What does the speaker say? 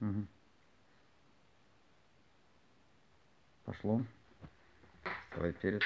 Угу. Пошло. Вставай перед.